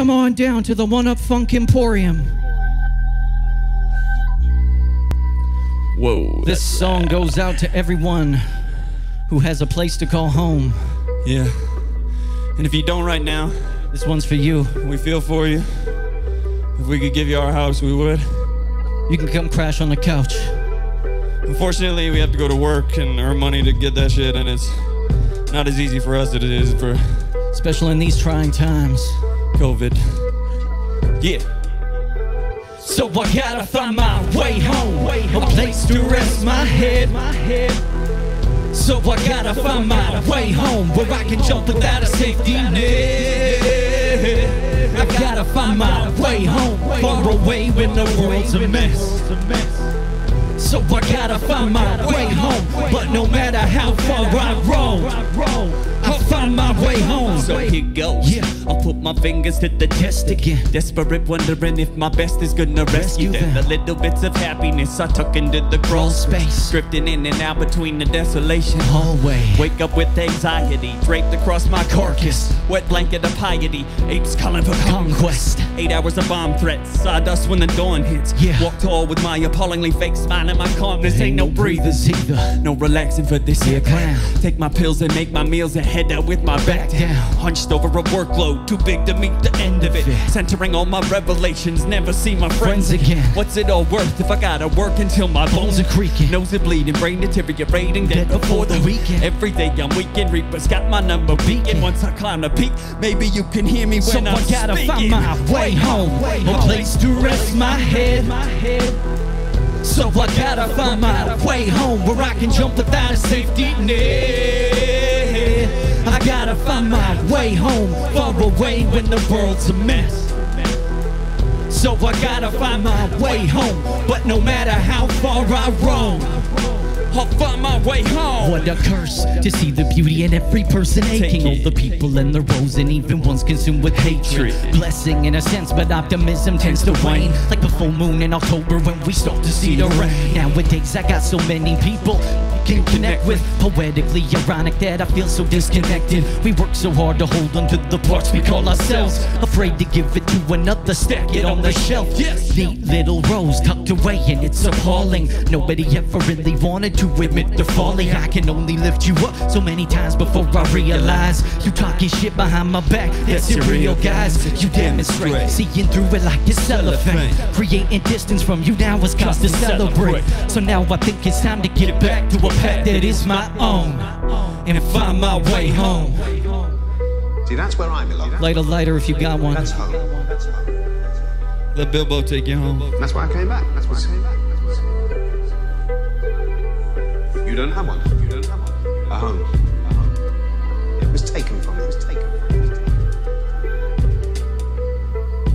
come on down to the One Up Funk Emporium. Whoa. This song goes out to everyone who has a place to call home. Yeah. And if you don't right now, This one's for you. we feel for you. If we could give you our house, we would. You can come crash on the couch. Unfortunately, we have to go to work and earn money to get that shit, and it's not as easy for us as it is for Especially in these trying times. COVID. Yeah. So I gotta find my way home, way a place to rest my head. So I gotta find my way home where I can jump without a safety net. I gotta find my way home, far away when the world's a mess. So I gotta find my way home, but no matter how far my fingers to the test again. Desperate, wondering if my best is gonna rescue them. The little bits of happiness I tuck into the crawl space. Drifting in and out between the desolation. Hallway. Wake up with anxiety draped across my carcass. Wet blanket of piety. Apes calling for conquest. Eight hours of bomb threats. Sawdust when the dawn hits. Yeah. Walk tall with my appallingly fake smile and my calmness. Ain't no breathers either. no relaxing for this here clown. Take my pills and make my meals and head out with my back down. Hunched over a workload too big to meet the end of it. Centering all my revelations, never see my friends, again. What's it all worth if I gotta work until my bones are creaking. Nose are bleeding, brain deteriorating, dead, Dead before the weekend. Every day I'm weekend reapers got my number beacon. Once I climb the peak, maybe you can hear me when I I'm gotta speaking. find my way home, a place to rest my head. So I gotta find my way home where I can jump without a safety net. I gotta find my way home, far away when the world's a mess. So I gotta find my way home, but no matter how far I roam, I'll find my way home. what a curse to see the beauty in every person aching. All the people in the rows and even ones consumed with hatred. Blessing in a sense, but optimism tends to wane. Like the full moon in October when we start to see the rain. Nowadays, I got so many people can connect with. Poetically ironic that I feel so disconnected. We work so hard to hold onto the parts we call ourselves. Afraid to give it to another, stack it on the shelf. Neat little rows tucked away, and it's appalling. Nobody ever really wanted to admit the folly. I can only lift you up so many times before I realize you talking shit behind my back. That's real guys. You demonstrate, seeing through it like it's cellophane. Creating distance from you now is cause to celebrate. So now I think it's time to get back to a path that is my own and find my way home. See, that's where I belong. Light a lighter if you got one. That's home. That's home. Let Bilbo take you home. That's why I came back. That's why I came back. That's why I came back. You don't have one. You don't have one. A home. A home. It was taken from you. It was taken from you.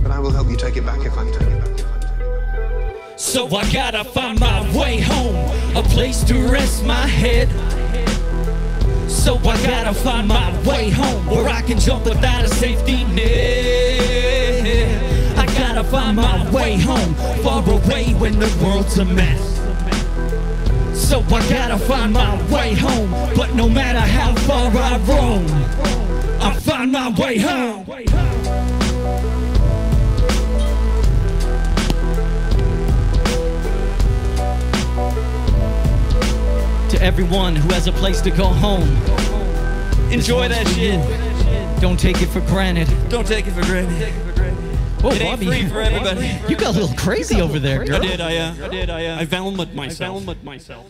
But I will help you take it back if I can take it back. If I can take it back. So I gotta find my way home, a place to rest my head. So I gotta find my way home where I can jump without a safety net. I gotta find my way home, far away when the world's a mess. So I gotta find my way home, but no matter how far I roam, I find my way home. To everyone who has a place to call home, Enjoy that shit. don't take it for granted. Don't take it for granted. Whoa, It ain't Bobby, free for everybody. you got a little crazy over there, girl. I did. I uh, I did. I uh, I Velma myself. I Velma myself.